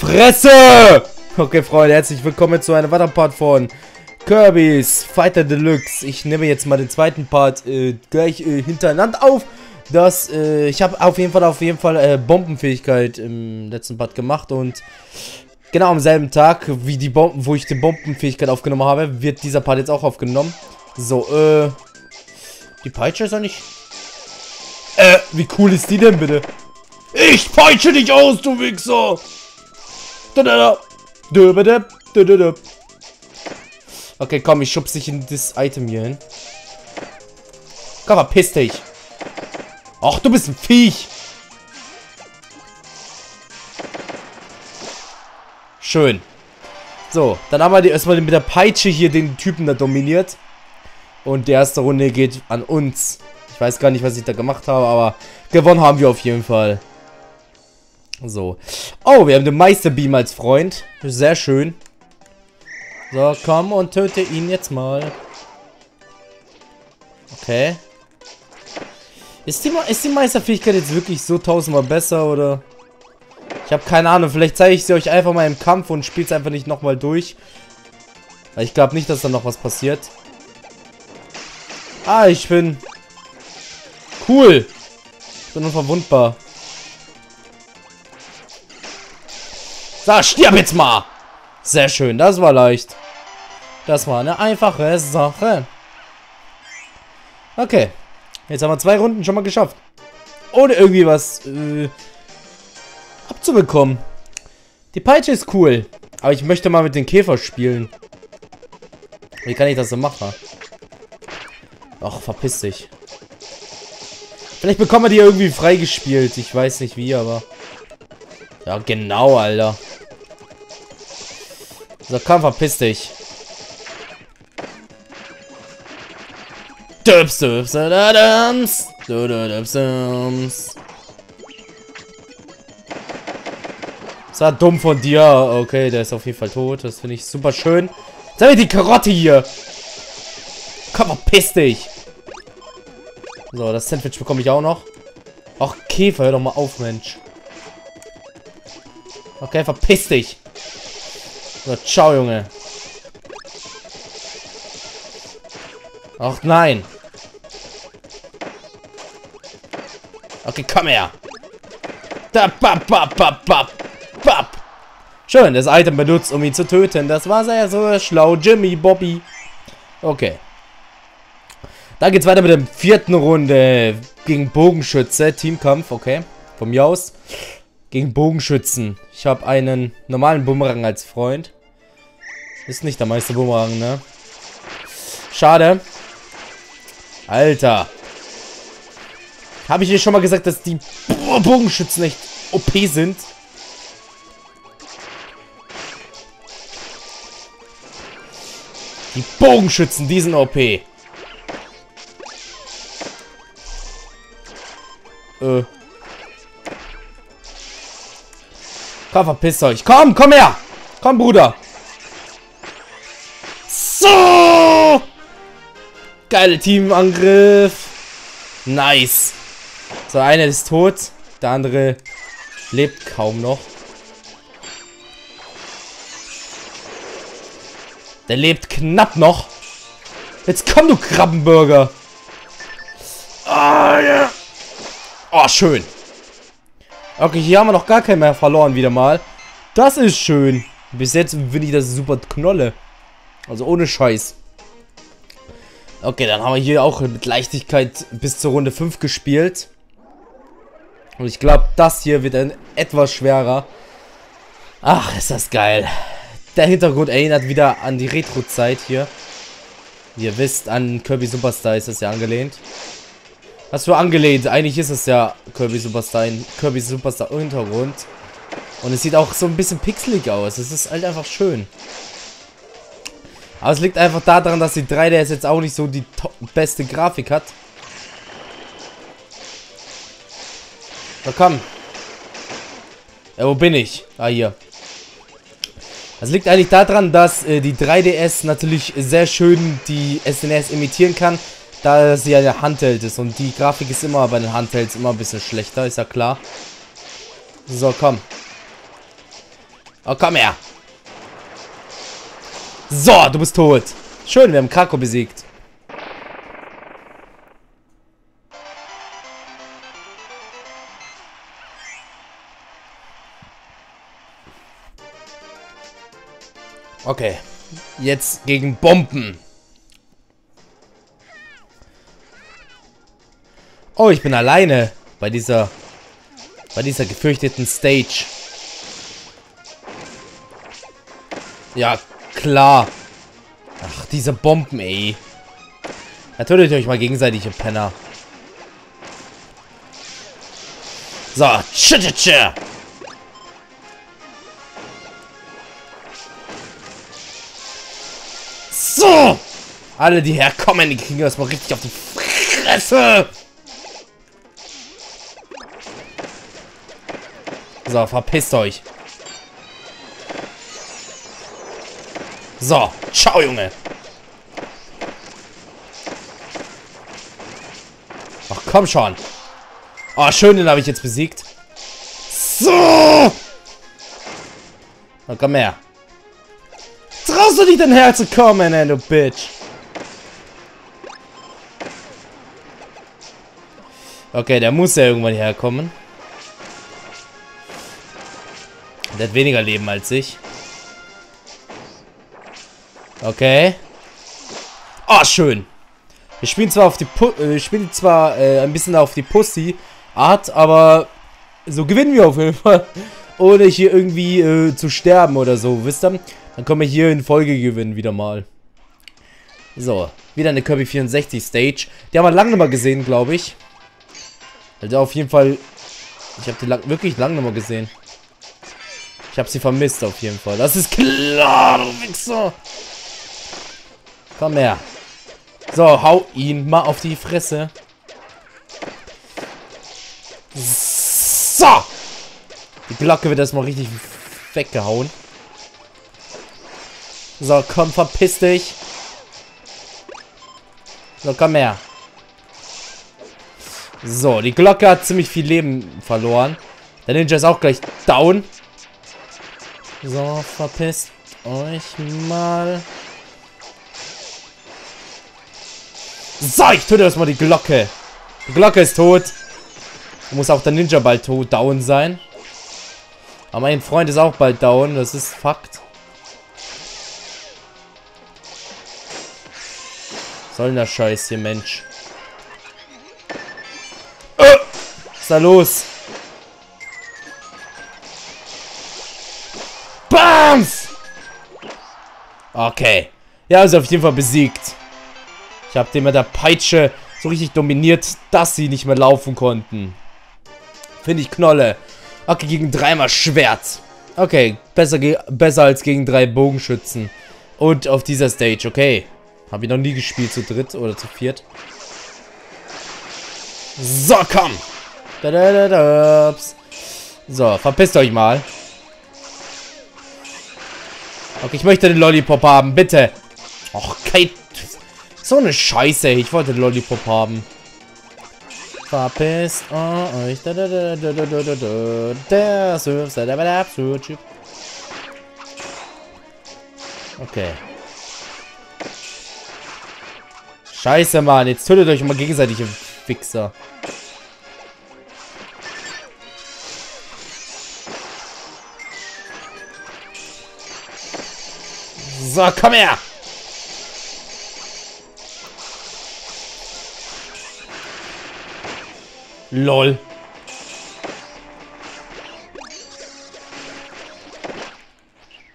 Fresse! Okay, Freunde, herzlich willkommen zu einem weiteren Part von Kirby's Fighter Deluxe. Ich nehme jetzt mal den zweiten Part äh, gleich äh, hintereinander auf. Das, äh, ich habe auf jeden Fall, auf jeden Fall äh, Bombenfähigkeit im letzten Part gemacht und genau am selben Tag, wie die Bomben, wo ich die Bombenfähigkeit aufgenommen habe, wird dieser Part jetzt auch aufgenommen. So, äh, die Peitsche ist eigentlich... Äh, wie cool ist die denn bitte? Ich peitsche dich aus, du Wichser! Okay, komm, ich schubse dich in das Item hier hin. Komm, verpiss dich. Ach, du bist ein Viech. Schön. So, dann haben wir erstmal mit der Peitsche hier den Typen da dominiert. Und die erste Runde geht an uns. Ich weiß gar nicht, was ich da gemacht habe, aber gewonnen haben wir auf jeden Fall. So. Oh, wir haben den Meisterbeam als Freund. Sehr schön. So, komm und töte ihn jetzt mal. Okay. Ist die, ist die Meisterfähigkeit jetzt wirklich so tausendmal besser, oder? Ich habe keine Ahnung. Vielleicht zeige ich sie euch einfach mal im Kampf und spiele es einfach nicht nochmal durch. Weil ich glaube nicht, dass da noch was passiert. Ah, ich bin... Cool. Ich bin unverwundbar. So, stirb jetzt mal. Sehr schön, das war leicht. Das war eine einfache Sache. Okay. Jetzt haben wir zwei Runden schon mal geschafft. Ohne irgendwie was äh, abzubekommen. Die Peitsche ist cool. Aber ich möchte mal mit den Käfer spielen. Wie kann ich das so machen? Ach, verpiss dich. Vielleicht bekommen wir die irgendwie freigespielt. Ich weiß nicht wie, aber... Ja, genau, Alter. So, komm, verpiss dich. Dubs, dubs, dubs, dubs, dubs. Das war dumm von dir. Okay, der ist auf jeden Fall tot. Das finde ich super schön. Habe ich die Karotte hier. Komm, verpiss dich. So, das Sandwich bekomme ich auch noch. Ach, Käfer, hör doch mal auf, Mensch. Okay, verpiss dich. So, ciao, Junge. Ach, nein. Okay, komm her. Da, bap, bap, bap, bap, bap. Schön, das Item benutzt, um ihn zu töten. Das war sehr so schlau, Jimmy, Bobby. Okay. Dann geht's weiter mit der vierten Runde gegen Bogenschütze. Teamkampf, okay. Von mir aus. Gegen Bogenschützen. Ich habe einen normalen Bumerang als Freund. Ist nicht der meiste Bumerang, ne? Schade. Alter. Habe ich dir schon mal gesagt, dass die Bogenschützen echt OP sind? Die Bogenschützen, die sind OP. Äh. Komm, verpisst euch. Komm, komm her. Komm, Bruder. So. Geile Teamangriff. Nice. So, einer ist tot. Der andere lebt kaum noch. Der lebt knapp noch. Jetzt komm, du Krabbenburger. Ah, ja. Oh, schön. Okay, hier haben wir noch gar keinen mehr verloren wieder mal. Das ist schön. Bis jetzt finde ich das super Knolle. Also ohne Scheiß. Okay, dann haben wir hier auch mit Leichtigkeit bis zur Runde 5 gespielt. Und ich glaube, das hier wird ein etwas schwerer. Ach, ist das geil. Der Hintergrund erinnert wieder an die Retro-Zeit hier. Ihr wisst, an Kirby Superstar ist das ja angelehnt. Was für angelehnt? Eigentlich ist es ja Kirby Superstar in Kirby Superstar Hintergrund. Und es sieht auch so ein bisschen pixelig aus. Es ist halt einfach schön. Aber es liegt einfach daran, dass die 3DS jetzt auch nicht so die beste Grafik hat. So, komm. Ja, wo bin ich? Ah, hier. Das liegt eigentlich daran, dass äh, die 3DS natürlich sehr schön die SNES imitieren kann da sie ja der Handheld ist und die Grafik ist immer bei den Handhelds immer ein bisschen schlechter, ist ja klar. So, komm. Oh, komm her. So, du bist tot. Schön, wir haben Kako besiegt. Okay. Jetzt gegen Bomben. Oh, ich bin alleine bei dieser bei dieser gefürchteten Stage. Ja, klar. Ach, diese Bomben, ey. Tötet euch mal gegenseitig, ihr Penner. So, tsch, tsch, tsch. So! Alle, die herkommen, die kriegen erstmal richtig auf die Fresse! So, verpisst euch. So, ciao, Junge. Ach, komm schon. Oh, schön, den habe ich jetzt besiegt. So! Na, komm her. Traust du dich denn herzukommen, ey, du Bitch? Okay, der muss ja irgendwann herkommen. Der hat weniger Leben als ich. Okay. Oh, schön. Wir spielen zwar auf die Pu äh, wir spielen zwar äh, ein bisschen auf die Pussy Art, aber so gewinnen wir auf jeden Fall. Ohne hier irgendwie äh, zu sterben oder so, wisst ihr? Dann können wir hier in Folge gewinnen wieder mal. So, wieder eine Kirby 64 Stage. Die haben wir lange nicht mal gesehen, glaube ich. Also auf jeden Fall, ich habe die lang, wirklich lange nicht mal gesehen. Habe sie vermisst auf jeden Fall. Das ist klar, Wichser. Komm her. So, hau ihn mal auf die Fresse. So. Die Glocke wird erstmal richtig weggehauen. So, komm, verpiss dich. So, komm her. So, die Glocke hat ziemlich viel Leben verloren. Der Ninja ist auch gleich down. So, verpisst euch mal. So, ich töte erstmal die Glocke. Die Glocke ist tot. Muss auch der Ninja bald tot down sein. Aber mein Freund ist auch bald down, das ist Fakt. Was soll denn der Scheiß hier, Mensch? Äh, was ist da los? Bams! Okay. Ja, ist auf jeden Fall besiegt. Ich habe den mit der Peitsche so richtig dominiert, dass sie nicht mehr laufen konnten. Finde ich Knolle. Okay, gegen dreimal Schwert. Okay, besser, besser als gegen drei Bogenschützen. Und auf dieser Stage, okay. Habe ich noch nie gespielt, zu dritt oder zu viert. So, komm. Da, da, da, so, verpisst euch mal. Okay, ich möchte den Lollipop haben, bitte. Och, Kate. So eine Scheiße. Ich wollte den Lollipop haben. Verpisst euch. Der Surfer, der absolut Okay. Scheiße, Mann. Jetzt tötet euch mal gegenseitig, ihr Fixer. So, komm her! LOL.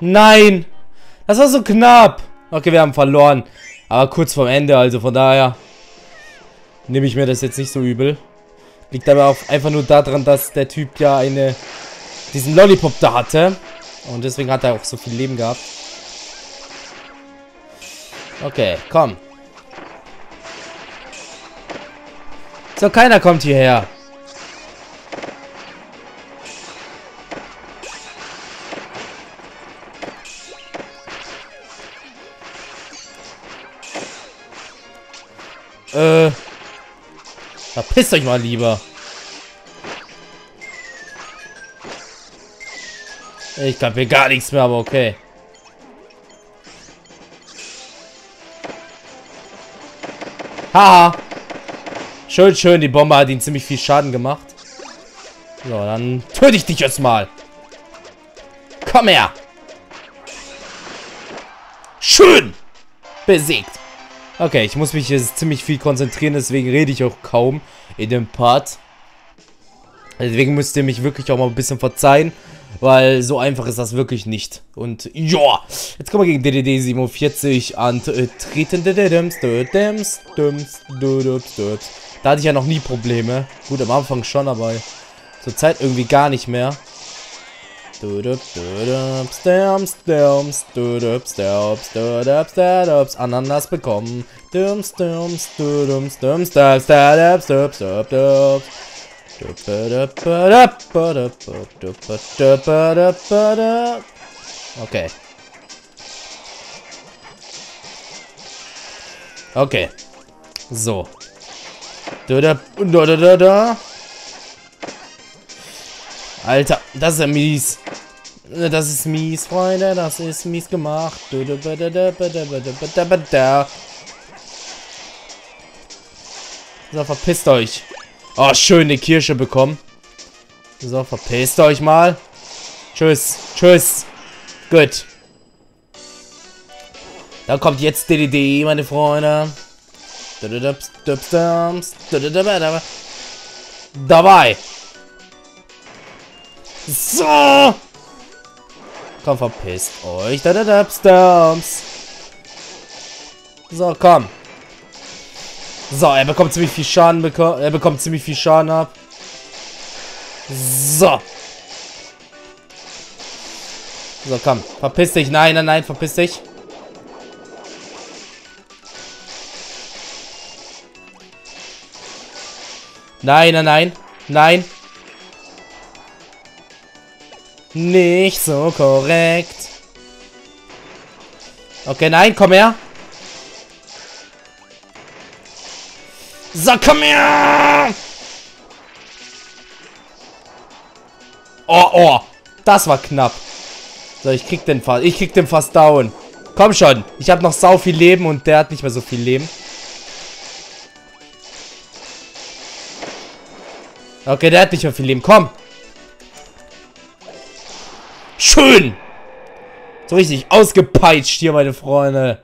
Nein! Das war so knapp. Okay, wir haben verloren. Aber kurz vorm Ende, also von daher nehme ich mir das jetzt nicht so übel. Liegt aber auch einfach nur daran, dass der Typ ja eine diesen Lollipop da hatte. Und deswegen hat er auch so viel Leben gehabt. Okay, komm. So, keiner kommt hierher. Äh. Verpisst euch mal lieber. Ich glaube hier gar nichts mehr, aber okay. Haha. Schön, schön. Die Bombe hat ihn ziemlich viel Schaden gemacht. So, dann töte ich dich jetzt mal. Komm her. Schön. Besiegt. Okay, ich muss mich jetzt ziemlich viel konzentrieren, deswegen rede ich auch kaum in dem Part. Deswegen müsst ihr mich wirklich auch mal ein bisschen verzeihen, weil so einfach ist das wirklich nicht. Und ja, jetzt kommen wir gegen DDD 47 antreten. Da hatte ich ja noch nie Probleme. Gut, am Anfang schon, aber zur Zeit irgendwie gar nicht mehr. Ananas bekommen. Okay. Okay. So. Alter, das ist ja mies. Das ist mies, Freunde. Das ist mies gemacht. So, verpisst euch. Oh, schön eine Kirsche bekommen. So, verpisst euch mal. Tschüss. Tschüss. Gut. Dann kommt jetzt DDD, meine Freunde. Dabei. So. Komm, verpisst euch. So, komm. So, er bekommt ziemlich viel Schaden. Beko er bekommt ziemlich viel Schaden ab. So. So, komm. Verpiss dich. Nein, nein, nein. Verpiss dich. Nein, nein, nein. Nein. Nicht so korrekt. Okay, nein, komm her. So, komm her! Oh, oh. Das war knapp. So, ich krieg den fast. Ich krieg den fast down. Komm schon. Ich habe noch sau viel Leben und der hat nicht mehr so viel Leben. Okay, der hat nicht mehr viel Leben. Komm. Schön. So richtig ausgepeitscht hier, meine Freunde.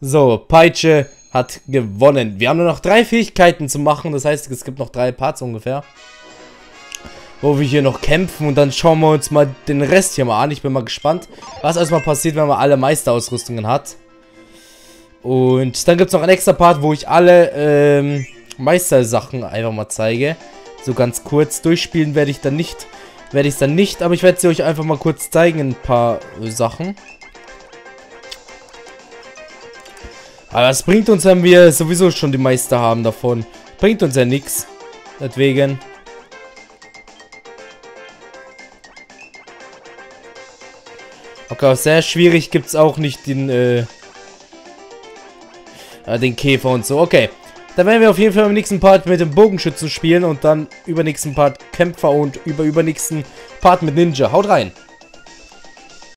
So, Peitsche hat gewonnen. Wir haben nur noch drei Fähigkeiten zu machen. Das heißt, es gibt noch drei Parts ungefähr. Wo wir hier noch kämpfen. Und dann schauen wir uns mal den Rest hier mal an. Ich bin mal gespannt, was erstmal passiert, wenn man alle Meisterausrüstungen hat. Und dann gibt es noch einen extra Part, wo ich alle ähm, Meistersachen einfach mal zeige. So ganz kurz durchspielen werde ich dann nicht werde ich dann nicht, aber ich werde sie euch einfach mal kurz zeigen, ein paar äh, Sachen. Aber es bringt uns, wenn wir sowieso schon die Meister haben davon. Bringt uns ja nichts. Deswegen. Okay, sehr schwierig gibt es auch nicht den, äh, den Käfer und so. Okay. Dann werden wir auf jeden Fall im nächsten Part mit dem Bogenschützen spielen und dann übernächsten Part Kämpfer und über übernächsten Part mit Ninja. Haut rein!